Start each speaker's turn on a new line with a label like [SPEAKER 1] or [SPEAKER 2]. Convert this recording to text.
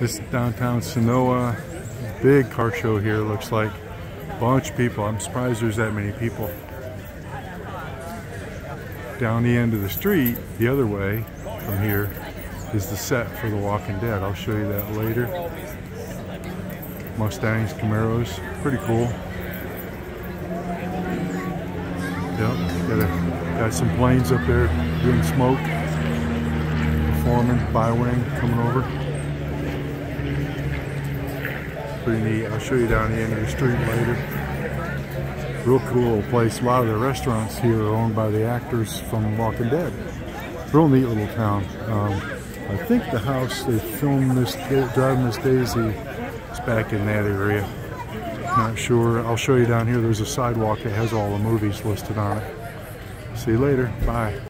[SPEAKER 1] This downtown Senoia, big car show here looks like. Bunch of people. I'm surprised there's that many people. Down the end of the street, the other way from here, is the set for The Walking Dead. I'll show you that later. Mustangs, Camaros, pretty cool. Yep, got, a, got some planes up there doing smoke. Performing, bi-wing coming over. Pretty neat. I'll show you down the end of the street later. Real cool place. A lot of the restaurants here are owned by the actors from Walking Dead. Real neat little town. Um, I think the house they filmed this Driving Miss Daisy is back in that area. Not sure. I'll show you down here. There's a sidewalk that has all the movies listed on it. See you later. Bye.